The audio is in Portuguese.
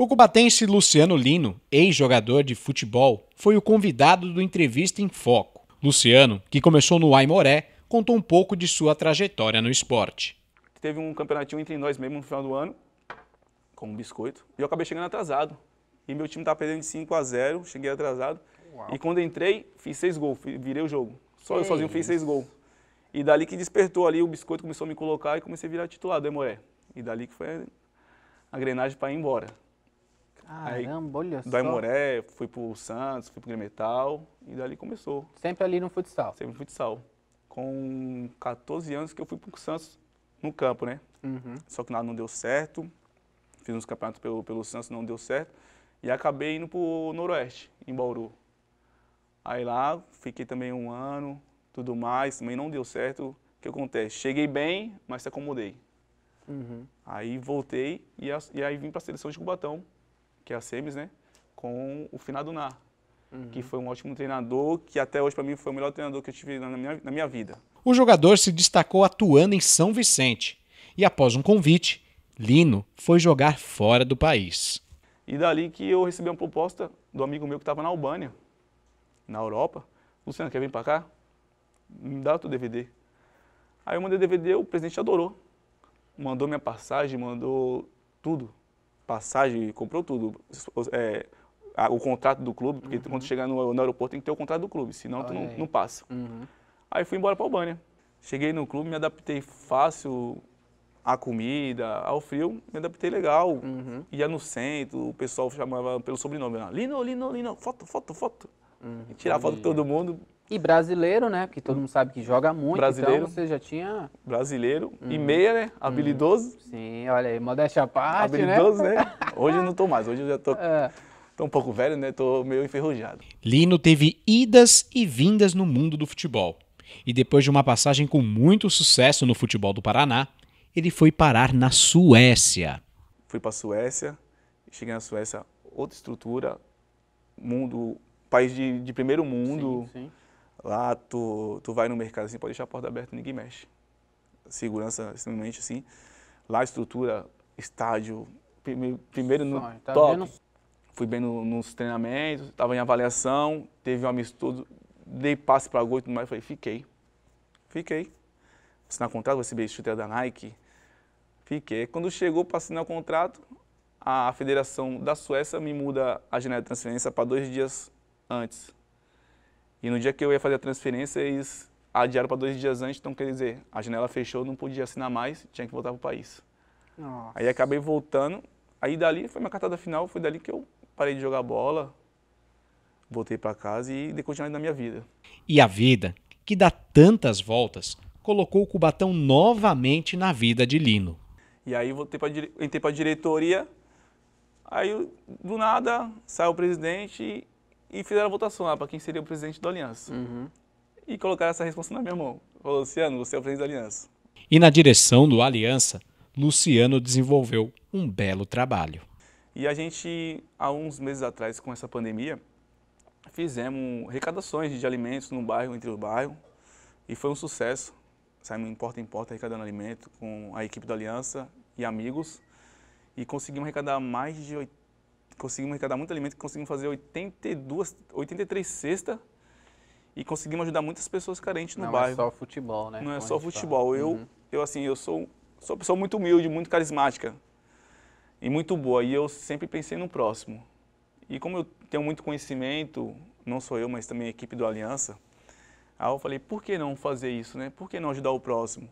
O cubatense Luciano Lino, ex-jogador de futebol, foi o convidado do Entrevista em Foco. Luciano, que começou no Aimoré, contou um pouco de sua trajetória no esporte. Teve um campeonatinho entre nós mesmo no final do ano, com um biscoito, e eu acabei chegando atrasado. E meu time estava perdendo de 5 a 0 cheguei atrasado. Uau. E quando entrei, fiz seis gols, virei o jogo. Só que eu sozinho isso? fiz seis gols. E dali que despertou ali, o biscoito começou a me colocar e comecei a virar titular do Aimoré. E dali que foi a engrenagem para ir embora. Caramba, olha só. Do Aimoré, fui pro Santos, fui pro Gremetal e dali começou. Sempre ali no futsal? Sempre no futsal. Com 14 anos que eu fui pro Santos no campo, né? Uhum. Só que nada não deu certo. Fiz uns campeonatos pelo, pelo Santos, não deu certo. E acabei indo pro Noroeste, em Bauru. Aí lá, fiquei também um ano, tudo mais, também não deu certo. O que acontece? Cheguei bem, mas se acomodei. Uhum. Aí voltei e, e aí vim para a seleção de Cubatão, que é a SEMES, né? Com o Finado Nar, uhum. que foi um ótimo treinador, que até hoje para mim foi o melhor treinador que eu tive na minha, na minha vida. O jogador se destacou atuando em São Vicente e após um convite, Lino foi jogar fora do país. E dali que eu recebi uma proposta do amigo meu que estava na Albânia, na Europa. Luciano, quer vir para cá? Me dá o teu DVD. Aí eu mandei DVD, o presidente adorou. Mandou minha passagem, mandou tudo. Passagem, comprou tudo. É, o contrato do clube, porque uhum. quando chegar no, no, aeroporto tem que ter o contrato do clube, senão tu não, não, passa. Uhum. Aí fui embora para Albânia. Cheguei no clube, me adaptei fácil, a comida, ao frio, me adaptei legal. Uhum. Ia no centro, o pessoal chamava pelo sobrenome. Lino, Lino, Lino, foto, foto, foto. Uhum. Tirar foto com todo mundo. E brasileiro, né? Que todo mundo sabe que joga muito. Brasileiro. Então você já tinha. Brasileiro. Uhum. E meia, né? Habilidoso. Uhum. Sim, olha aí, modéstia à parte. Né? Habilidoso, né? né? Hoje eu não tô mais, hoje eu já tô. É. Tô um pouco velho, né? Tô meio enferrujado. Lino teve idas e vindas no mundo do futebol. E depois de uma passagem com muito sucesso no futebol do Paraná, ele foi parar na Suécia. Fui para a Suécia, cheguei na Suécia, outra estrutura, mundo, país de, de primeiro mundo. Sim, sim. Lá tu, tu vai no mercado assim, pode deixar a porta aberta, ninguém mexe. Segurança extremamente assim. Lá estrutura, estádio, primeiro, primeiro no tá top. Vendo? Fui bem no, nos treinamentos, estava em avaliação, teve um amistoso, dei passe para gol e tudo mais, falei, fiquei. Fiquei. Assinar contrato, recebi chuteira da Nike, Fiquei. Quando chegou para assinar o contrato, a Federação da Suécia me muda a janela de transferência para dois dias antes. E no dia que eu ia fazer a transferência, eles adiaram para dois dias antes, então quer dizer, a janela fechou, não podia assinar mais, tinha que voltar para o país. Nossa. Aí acabei voltando, aí dali foi minha cartada final, foi dali que eu parei de jogar bola, voltei para casa e dei continuidade na minha vida. E a vida, que dá tantas voltas, colocou o Cubatão novamente na vida de Lino. E aí voltei pra, entrei para a diretoria, aí do nada saiu o presidente e fizeram a votação lá para quem seria o presidente da Aliança. Uhum. E colocaram essa responsabilidade na minha mão. Falou, Luciano, você é o presidente da Aliança. E na direção do Aliança, Luciano desenvolveu um belo trabalho. E a gente, há uns meses atrás, com essa pandemia, fizemos arrecadações de alimentos no bairro, entre o bairro, e foi um sucesso. Saímos em porta em porta arrecadando alimento com a equipe da Aliança e amigos e conseguimos arrecadar mais de conseguimos arrecadar muito alimento, conseguimos fazer 82, 83 cestas e conseguimos ajudar muitas pessoas carentes no não bairro. Não é só futebol, né? Não é só futebol. Eu, uhum. eu assim, eu sou, sou uma pessoa muito humilde, muito carismática e muito boa e eu sempre pensei no próximo. E como eu tenho muito conhecimento, não sou eu, mas também a equipe do Aliança, aí eu falei, por que não fazer isso, né? Por que não ajudar o próximo?